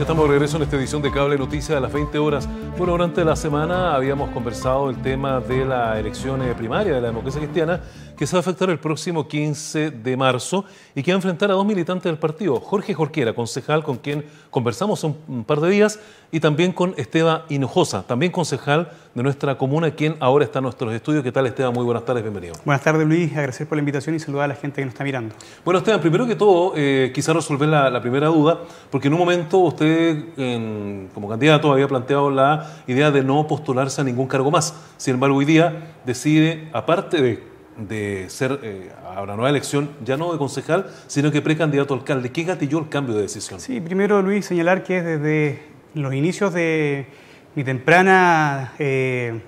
Estamos de regreso en esta edición de Cable Noticias a las 20 horas. Bueno, durante la semana habíamos conversado el tema de la elección eh, primaria de la democracia cristiana que se va a afectar el próximo 15 de marzo y que va a enfrentar a dos militantes del partido, Jorge Jorquera, concejal con quien conversamos un par de días, y también con Esteban Hinojosa, también concejal de nuestra comuna, quien ahora está en nuestros estudios. ¿Qué tal, Esteban? Muy buenas tardes, bienvenido. Buenas tardes, Luis. Agradecer por la invitación y saludar a la gente que nos está mirando. Bueno, Esteban, primero que todo, eh, quizá resolver la, primera duda, porque en un momento usted, como candidato, había planteado la idea de no postularse a ningún cargo más. Sin embargo, hoy día decide, aparte de de ser eh, a una nueva elección, ya no de concejal, sino que precandidato alcalde. ¿Qué gatilló el cambio de decisión? Sí, primero, Luis, señalar que desde los inicios de mi temprana eh,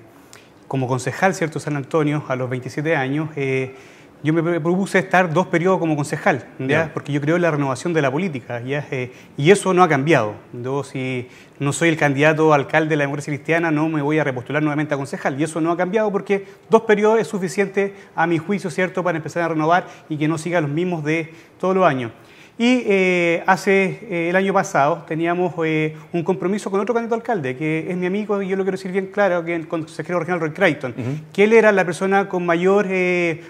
como concejal, ¿cierto?, San Antonio, a los 27 años, eh, yo me propuse estar dos periodos como concejal, ¿ya? porque yo creo en la renovación de la política, ¿ya? Eh, y eso no ha cambiado. Yo, si no soy el candidato alcalde de la democracia cristiana, no me voy a repostular nuevamente a concejal. Y eso no ha cambiado porque dos periodos es suficiente, a mi juicio, ¿cierto?, para empezar a renovar y que no siga los mismos de todos los años. Y eh, hace eh, el año pasado teníamos eh, un compromiso con otro candidato alcalde, que es mi amigo, y yo lo quiero decir bien claro, que es el consejero regional Roy Creighton, que él era la persona con mayor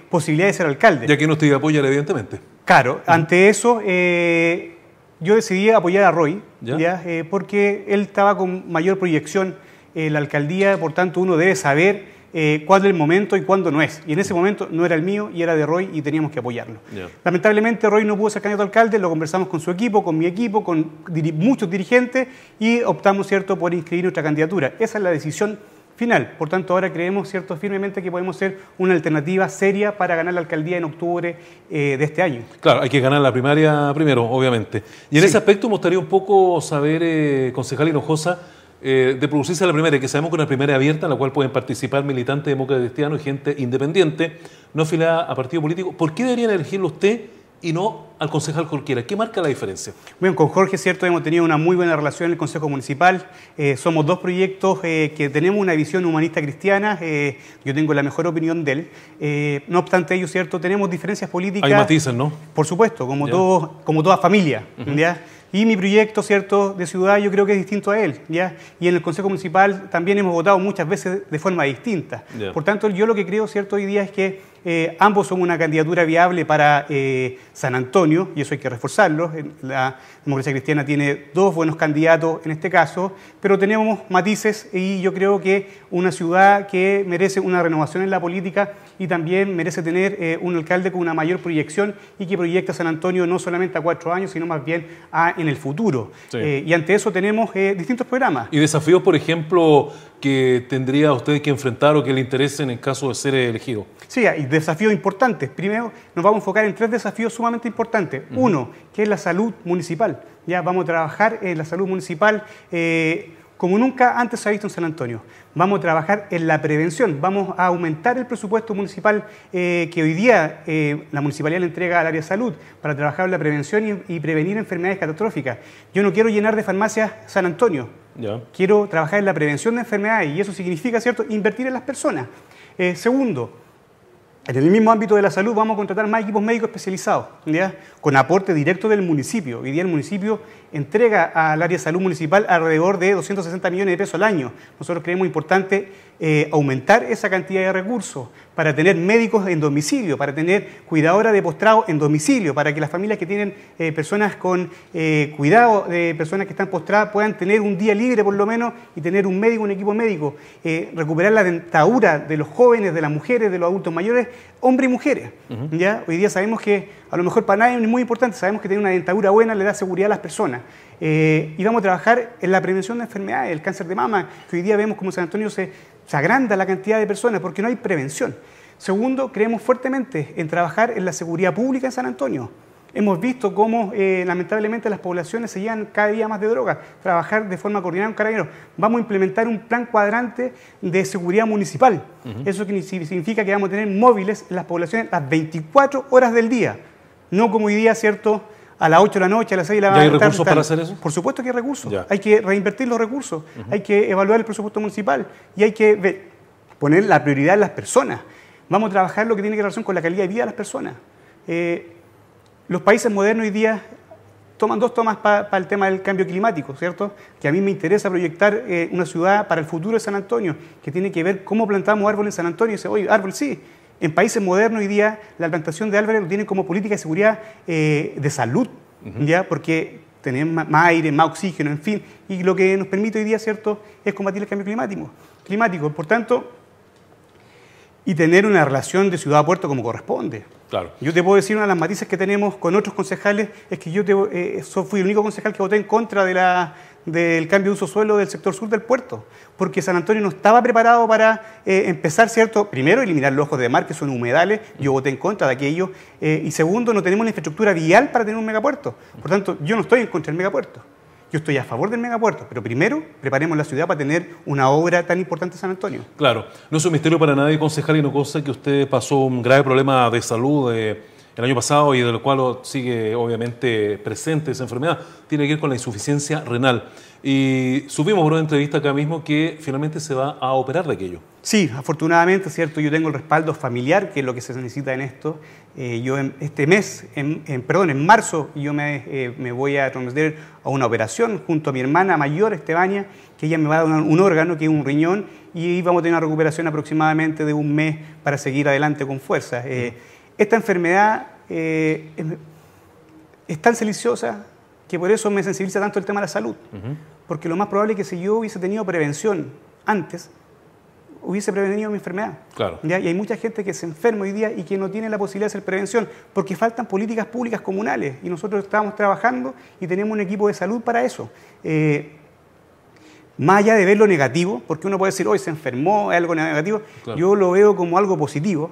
posibilidad de ser alcalde. Ya que no te apoyar, evidentemente. Claro, ante eso yo decidí apoyar a Roy, ¿Ya? porque él estaba con mayor proyección en la alcaldía, por tanto uno debe saber eh, cuándo es el momento y cuándo no es. Y en ese momento no era el mío y era de Roy y teníamos que apoyarlo. Lamentablemente Roy no pudo ser candidato a alcalde, lo conversamos con su equipo, con mi equipo, con muchos dirigentes y optamos cierto por inscribir nuestra candidatura. Esa es la decisión final. Por tanto, ahora creemos cierto firmemente que podemos ser una alternativa seria para ganar la alcaldía en octubre eh, de este año. Claro, hay que ganar la primaria primero, obviamente. Y en ese aspecto me gustaría un poco saber, eh, concejal Hinojosa, eh, de producirse la primera, que sabemos que una primera abierta en la cual pueden participar militantes demócratas cristianos y gente independiente, no afiliada a partido político, ¿por qué deberían elegirlo usted y no al concejal cualquiera? ¿Qué marca la diferencia? Bueno, con Jorge, cierto, hemos tenido una muy buena relación en el Consejo Municipal. Eh, somos dos proyectos eh, que tenemos una visión humanista cristiana. yo tengo la mejor opinión de él. no obstante ello, cierto, tenemos diferencias políticas. Hay matices, ¿no? Por supuesto, como, todo, como toda familia. ¿ya? Y mi proyecto, ¿cierto?, de ciudad yo creo que es distinto a él, ¿ya? Y en el Consejo Municipal también hemos votado muchas veces de forma distinta. Por tanto, yo lo que creo, ¿cierto?, hoy día es que eh, ambos son una candidatura viable para eh, San Antonio, y eso hay que reforzarlo. La democracia cristiana tiene dos buenos candidatos en este caso, pero tenemos matices y yo creo que una ciudad que merece una renovación en la política y también merece tener eh, un alcalde con una mayor proyección y que proyecta a San Antonio no solamente a cuatro años, sino más bien a, en el futuro. y ante eso tenemos distintos programas. ¿Y desafíos, por ejemplo, que tendría usted que enfrentar o que le interesen en caso de ser elegido? Sí, hay desafíos importantes. Primero, nos vamos a enfocar en tres desafíos sumamente importantes. Uno, que es la salud municipal. Ya vamos a trabajar en la salud municipal. Eh, como nunca antes se ha visto en San Antonio. Vamos a trabajar en la prevención, vamos a aumentar el presupuesto municipal eh, que hoy día eh, la municipalidad le entrega al área de salud para trabajar en la prevención y, prevenir enfermedades catastróficas. Yo no quiero llenar de farmacias San Antonio, quiero trabajar en la prevención de enfermedades y eso significa, ¿cierto?, invertir en las personas. Eh, segundo, en el mismo ámbito de la salud vamos a contratar más equipos médicos especializados, con aporte directo del municipio. Hoy día el municipio entrega al área de salud municipal alrededor de 260 millones de pesos al año. Nosotros creemos importante eh, aumentar esa cantidad de recursos para tener médicos en domicilio, para tener cuidadora de postrado en domicilio, para que las familias que tienen eh, personas con eh, cuidado de personas que están postradas puedan tener un día libre por lo menos y tener un médico, un equipo médico, recuperar la dentadura de los jóvenes, de las mujeres, de los adultos mayores, hombres y mujeres. ¿ya? Hoy día sabemos que a lo mejor para nadie es muy importante, sabemos que tener una dentadura buena le da seguridad a las personas. Y vamos a trabajar en la prevención de enfermedades, el cáncer de mama, que hoy día vemos como San Antonio se se agranda la cantidad de personas porque no hay prevención. Segundo, creemos fuertemente en trabajar en la seguridad pública en San Antonio. Hemos visto cómo eh, lamentablemente las poblaciones se llevan cada día más de drogas. Trabajar de forma coordinada con carabineros. Vamos a implementar un plan cuadrante de seguridad municipal. Eso significa que vamos a tener móviles en las poblaciones las 24 horas del día. No como hoy día, ¿cierto? A las 8 de la noche, a las 6 de la mañana. ¿Hay recursos para hacer eso? Por supuesto que hay recursos. Hay que reinvertir los recursos, hay que evaluar el presupuesto municipal y hay que poner la prioridad en las personas. Vamos a trabajar lo que tiene que ver relación con la calidad de vida de las personas. Eh, los países modernos hoy día toman dos tomas para el tema del cambio climático, ¿cierto? Que a mí me interesa proyectar eh, una ciudad para el futuro de San Antonio, que tiene que ver cómo plantamos árboles en San Antonio. Y dice, oye, árbol sí. En países modernos hoy día la plantación de árboles lo tienen como política de seguridad eh, de salud, ¿ya? Porque tenemos más aire, más oxígeno, en fin, y lo que nos permite hoy día, ¿cierto?, es combatir el cambio climático. climático. Por tanto, y tener una relación de ciudad a puerto como corresponde. Claro. Yo te puedo decir una de las matices que tenemos con otros concejales es que yo te, eh, fui el único concejal que voté en contra de la, del cambio de uso suelo del sector sur del puerto, porque San Antonio no estaba preparado para eh, empezar, ¿cierto? Primero, eliminar los ojos de mar, que son humedales, yo voté en contra de aquello, eh, y segundo, no tenemos la infraestructura vial para tener un megapuerto. Por tanto, yo no estoy en contra del megapuerto. Yo estoy a favor del megapuerto, pero primero preparemos la ciudad para tener una obra tan importante en San Antonio. Claro, no es un misterio para nadie, concejal cosa que usted pasó un grave problema de salud el año pasado y del cual sigue obviamente presente esa enfermedad. Tiene que ver con la insuficiencia renal. Y supimos por una entrevista acá mismo que finalmente se va a operar de aquello. Sí, afortunadamente, cierto, yo tengo el respaldo familiar, que es lo que se necesita en esto. Eh, yo este mes, en, perdón, en marzo, yo me, eh, me voy a someter a una operación junto a mi hermana mayor, Estebania, que ella me va a dar un, órgano, que es un riñón, y vamos a tener una recuperación aproximadamente de un mes para seguir adelante con fuerza. Eh, esta enfermedad es, tan silenciosa que por eso me sensibiliza tanto el tema de la salud porque lo más probable es que si yo hubiese tenido prevención antes, hubiese prevenido mi enfermedad. Claro. Y hay mucha gente que se enferma hoy día y que no tiene la posibilidad de hacer prevención porque faltan políticas públicas comunales y nosotros estamos trabajando y tenemos un equipo de salud para eso. Eh, más allá de ver lo negativo, porque uno puede decir, hoy se enfermó, es algo negativo, yo lo veo como algo positivo,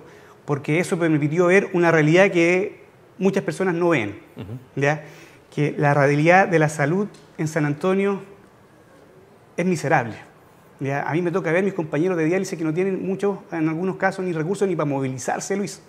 porque eso permitió ver una realidad que muchas personas no ven. ¿ya? Que la realidad de la salud en San Antonio es miserable. A mí me toca ver mis compañeros de diálisis que no tienen muchos, en algunos casos, ni recursos ni para movilizarse, Luis.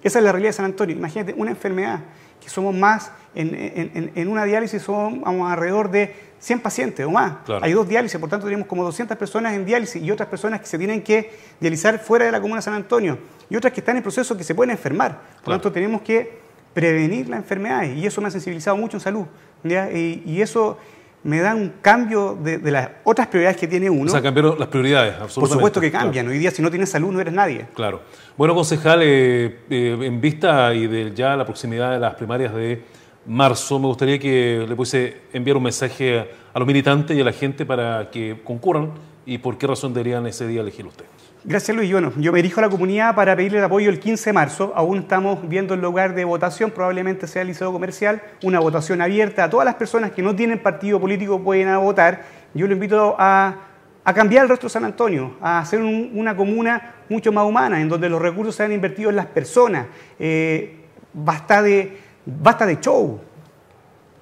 Esa es la realidad de San Antonio. Imagínate, una enfermedad que somos más, en, una diálisis somos alrededor de 100 pacientes o más. Hay dos diálisis, por tanto tenemos como 200 personas en diálisis y otras personas que se tienen que dializar fuera de la comuna de San Antonio y otras que están en proceso que se pueden enfermar. Por tanto tenemos que prevenir las enfermedades y eso me ha sensibilizado mucho en salud. Y, y eso me da un cambio de, las otras prioridades que tiene uno. O sea, cambiaron las prioridades, absolutamente. Por supuesto que cambian. Hoy día, si no tienes salud, no eres nadie. Claro. Bueno, concejal, eh, eh, en vista y de ya la proximidad de las primarias de marzo, me gustaría que le pudiese enviar un mensaje a los militantes y a la gente para que concurran y por qué razón deberían ese día elegir usted. Gracias Luis. Bueno, yo me dirijo a la comunidad para pedirle el apoyo el 15 de marzo. Aún estamos viendo el lugar de votación, probablemente sea el liceo comercial, una votación abierta todas las personas que no tienen partido político pueden votar. Yo lo invito a, cambiar el resto de San Antonio, a hacer una comuna mucho más humana, en donde los recursos sean invertidos en las personas. Eh, basta, de, basta de show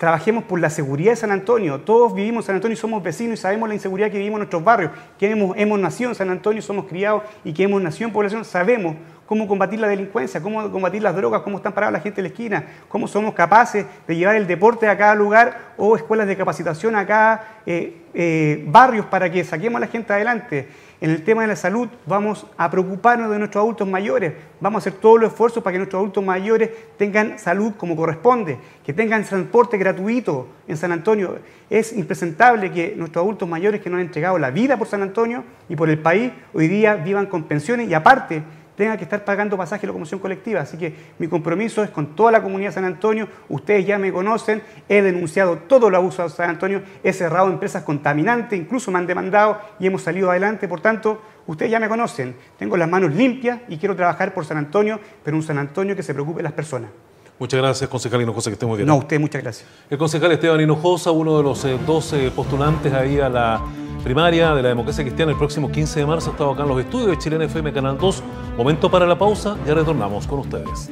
trabajemos por la seguridad de San Antonio. Todos vivimos en San Antonio y somos vecinos y sabemos la inseguridad que vivimos en nuestros barrios. Que hemos, hemos nacido en San Antonio, somos criados y que hemos nacido en población, sabemos cómo combatir la delincuencia, cómo combatir las drogas, cómo están paradas la gente en la esquina, cómo somos capaces de llevar el deporte a cada lugar o escuelas de capacitación a cada eh, eh, barrios para que saquemos a la gente adelante. En el tema de la salud vamos a preocuparnos de nuestros adultos mayores, vamos a hacer todos los esfuerzos para que nuestros adultos mayores tengan salud como corresponde, que tengan transporte gratuito en San Antonio. Es impresentable que nuestros adultos mayores que nos han entregado la vida por San Antonio y por el país hoy día vivan con pensiones y aparte tenga que estar pagando pasaje de locomoción colectiva. Así que mi compromiso es con toda la comunidad de San Antonio. Ustedes ya me conocen, he denunciado todo el abuso de San Antonio, he cerrado empresas contaminantes, incluso me han demandado y hemos salido adelante. Por tanto, ustedes ya me conocen. Tengo las manos limpias y quiero trabajar por San Antonio, pero un San Antonio que se preocupe de las personas. Muchas gracias, concejal Hinojosa, que esté muy bien. No, usted, muchas gracias. El concejal Esteban Hinojosa, uno de los 12 eh, postulantes ahí a la primaria de la democracia cristiana el próximo 15 de marzo. Ha estado acá en los estudios de Chilena FM Canal 2. Momento para la pausa, ya retornamos con ustedes.